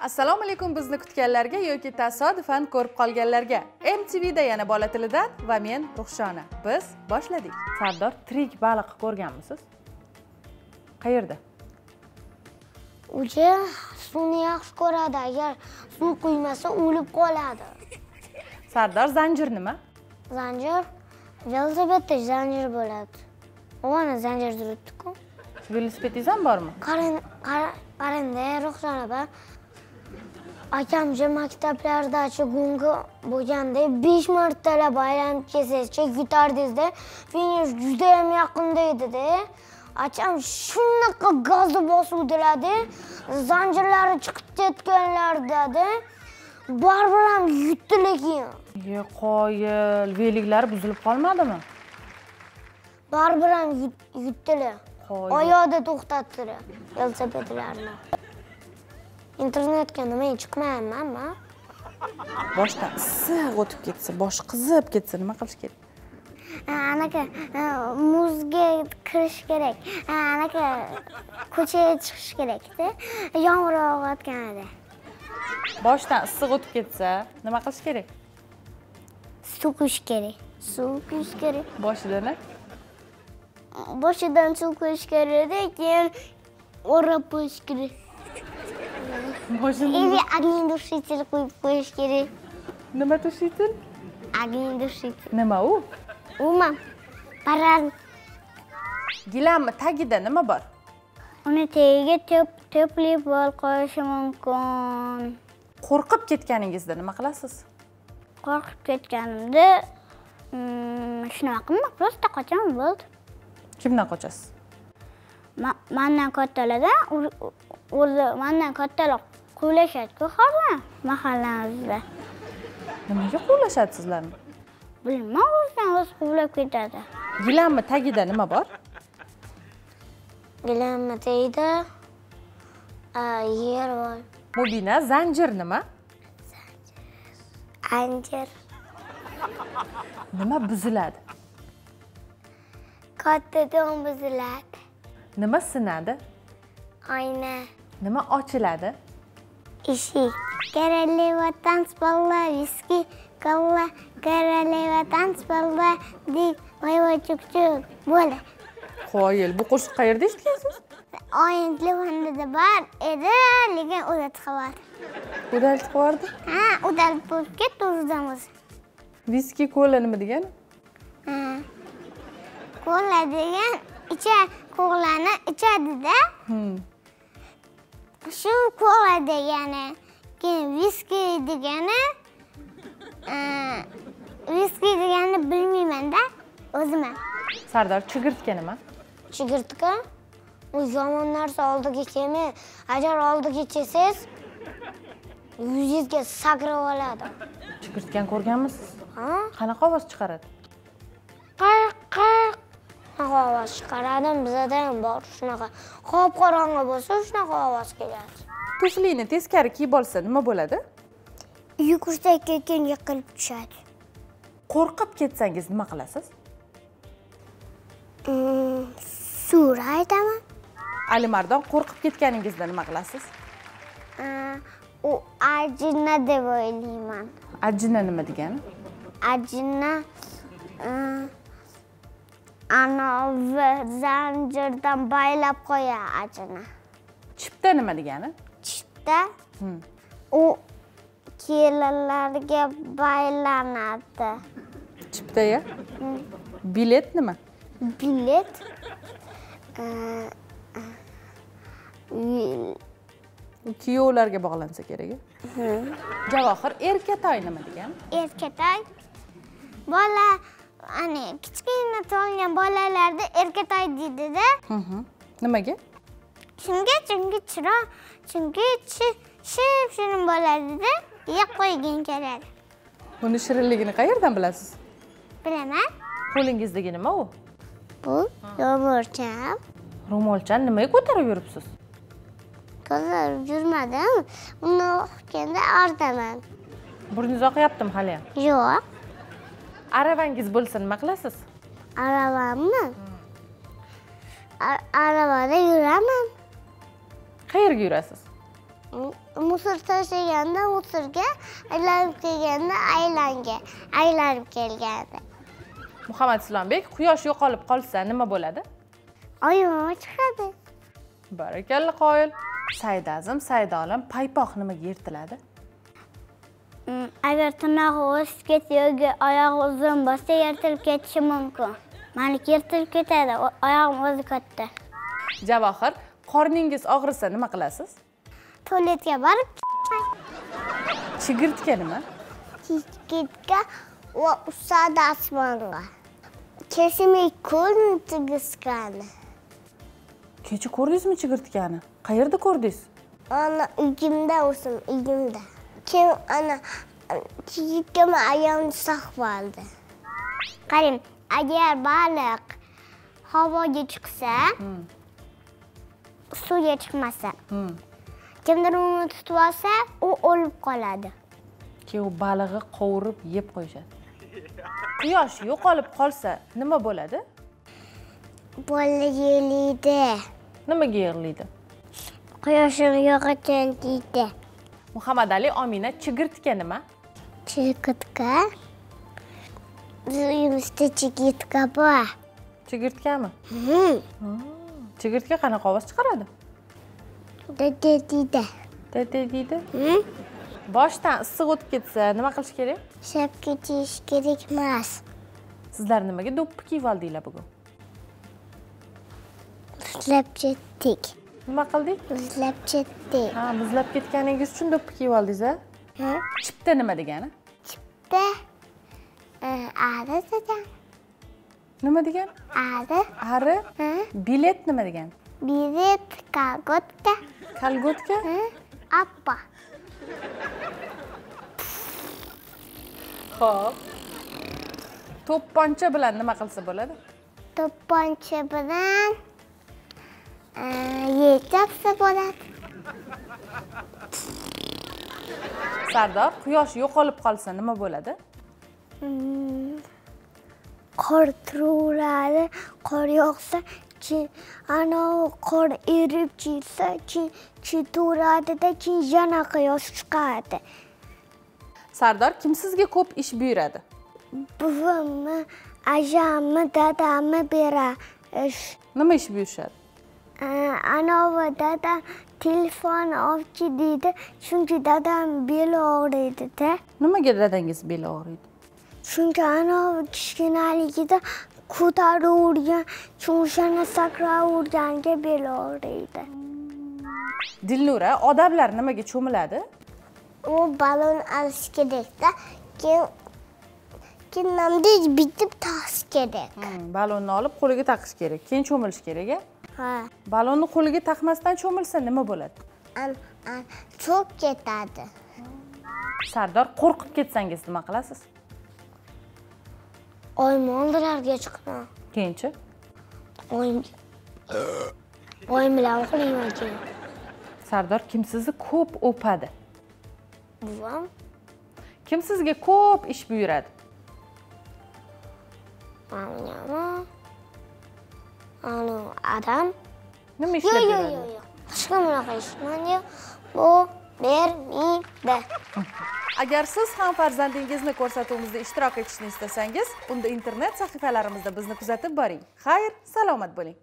assalomu alaykum bizni kutganlarga yoki tasodifan ko'rib qolganlarga. Mtvda yana bola tilidan va men ruhshona biz boshladik. Sardor tirik baliq ko'rganmisiz? Qayerda? Uchi suvni yaxshi ko'radi agar suv quymasa o'lib qoladi. Sardor zanjir nima? Zanjir? Velosipedda zanjir bo'ladi. Mana zanjir turibdiku qara- qarangda ruxsona opa akamcha maktablardachi gungi bo'lganda besh martalab aylanib kelsangizchi yutardingizda finish judayam yaqinda edida akam shunaqa gazni bosuvdilarda zanjirlari chiqib ketganlardada baribir ham yutdi lekin qoyil veliklar buzilib qolmadimi baribir ham yut- yutdilar. Oyoqda to'xtatdilar velosipedlarni internetga nima chiqmayapman man boshdan issiq o'tib ketsa boshi qizib ketsa nima qilish kerak? Anaqa muzga kirish kerak. Anaqa ko'chaga chiqish kerakda yomg'ir yog'ayotganida boshdan issiq o'tib ketsa nima qilish kerak? Suv quyish kerak. Suv quyish kerak. Boshidan boshidan suv quyish kerakda keyin o'rab qo'yish kerak boshini или огнедушитель quyib qo'yish kerak nima tushiytin огнедушитель nima u umuman paran gilamni tagida nima bor uni tagiga tepli bol qo'yishi mumkin qo'rqib ketganingizda nima qilasiz qo'rqib ketganimda shunaqa qilma просто qochaman bo'ldi kimdan qochasiz Ma- mandan u- o'zi mandan kattalar quvlashadi-ku hozir mahallamizda nimaga quvlashadi sizlarni bilmayman o'zidan o'zi quvlab ketadi. Gilamni tagida nima bor? Gilamni tagida yer bor. Mubina zanjir nima? Anjir. Nima buziladi katta don buziladi nima sinadi? Oyna nima ochiladi? Eshik. Королева танцпола виски кола королева танцпола dik voyvoy chuk bo'ldi qoyil bu qo'shiq qayerda eshitgansiz oyim telefonida bor edi lekin uzatib qo'yadi. Udalib yubordi ha udalib bo'lib ketdi o'zidan o'zi viski kola nima degani? Ha. Kola degan icha kolani ichadida. Shu kola degani keyin viski degani e, viski degani bilmaymanda o'zim sardor chigirtka nima? Chigirtka? U yomon narsa oldiga kelmay agar oldiga kelsangiz yuzingizga sakrab oladi. Chigirtkani ko'rganmisiz? Ha? Qanaqa ovoz chiqaradi shunaqa ovoz chiqaradi bizada ham bor shunaqa. Qop qorong'i bo'lsa shunaqa ovoz keladi. Tuflini teskari kiyib olsa nima bo'ladi? Yugursakka keyin yiqilib tushadi. Qo'rqib ketsangiz nima qilasiz? Mm, sura aytaman. Alimardon qo'rqib ketganingizda nima qilasiz? U ajina deb o'ylayman. Ajina nima degani? Ajina anavi zanjirdan baylab qo'yadi ajina chipta nima degani? Chipta? U kelinlarga baylanadi. Chiptaya? Bilet nima? Bilet? Kuyovlarga bog'lansa kerak javohir erkatoy nima degani? Erkatoy? Bola ani kichkina tug'ilgan bolalarda erkatoy deydida nimaga shunga chunki chiroq chunki ship shirin bo'ladida yeb qo'yging keladi buni shirinligini qayerdan bilasiz bilaman qo'lingizdagi nima u bu yog'ocham ro'molchani nimaga ko'tarib yuribsiz ko'tarib yurmadim uni o'qiganda artaman burningiz oqyaptimi haliyam yo'q aravangiz bo'lsa nima qilasiz aravamni aravada yuraman. Qayerga yurasiz? Musor tashlaganda musorga aylanib kelganda aylanga aylanib kelganda muhammad islombek quyosh yo'qolib qolsa nima bo'ladi? Oyog'i chiqadi. Barakalla qoyil. Saidazim saidolim paypoq nimaga yirtiladi agar tirnog'i o'sib ketsa yoki oyog'i uzun bo'lsa yirtilib ketishi mumkin. Maniki yirtilib ketadi oyog'im o'zi katta. Javohir qorningiz og'risa nima qilasiz? Tualetga borib chigirtka nima chigitga va usadi osmonga. Kesimay ko'l tigizgani kecha ko'rdingizmi chigirtkani? Qayerda ko'rdingiz? Ana uyimda o'zim uyimda keyin ana chigitkami ayamni saqib oldi qarang agar baliq havoga chiqsa suvga chiqmasa kimdir uni tutib olsa u o'lib qoladi keyin u balig'i qovurib yeb qo'yishadi quyosh yo'qolib qolsa nima bo'ladi? Bola yeydi nimaga yig'laydi quyoshim yo'q ekan deydi muhammad ali omina chigirtka nima? Chigitka bizni uyimizda chigitka bor. Chigirtkami? Chigirtka qanaqa ovoz chiqaradi? Dada deydi dede deydi. Boshdan issiq o'tib ketsa nima qilish kerak? Shapka kiyish kerak emas. Sizlar nimaga do'ppi kiyib oldinglar bugun? Muzlab ketdik nima qildik muzlab ketdik ha muzlab ketganingiz uchun do'ppi kiyib oldingiz a Ha? chipta nima degani? Chipta ari degan. Nima degani? Ari. Ari? Bilet nima degani? Bilet колготка kolgotka appa ho'p to'pponcha bilan nima qilsa bo'ladi? To'pponcha bilan yechaksa bo'ladi sardor quyosh yo'qolib qolsa nima bo'ladi? Qor turaveradi qor yog'sa anavi qor erib ketsa chituradida keyin yana quyosh chiqadi. Sardor kim sizga ko'p ish buyuradi? Buvimmi ajammi dadammi berish nima ish buyurishadi anavi dadam telefon olchi deydi chunki dadam beli og'riydida nimaga dadangiz beli og'riydi? Chunki anavi kichkinaligida ko'taravergan cho'shani sakraverganiga beli og'riydi. Dilnura odamlar nimaga cho'miladi? U ballon olish kerakda keyin keyin bitib taqish kerak. Hmm, ballonni olib qo'liga taqish kerak. Keyin cho'milish kerak a ha. Ballonni qo'liga taqmasdan cho'milsa nima bo'ladi? Cho'k ketadi. Sardor qo'rqib ketsangiz nima qilasiz? Oymondilarga chiqaman keyinchi oyim oyim bilan uxlayman keyin sardor kim sizni ko'p o'padi? Buvam. Kim sizga ko'p ish buyuradi? Mamiyami anu adam nima yo'q ishlab yo'q beradi yo'q yo'q hech kim bu bermaydi agar siz ham farzandingizni ko'rsatuvimizda ishtirok etishni istasangiz unda internet sahifalarimizda bizni kuzatib boring. Xayr salomat bo'ling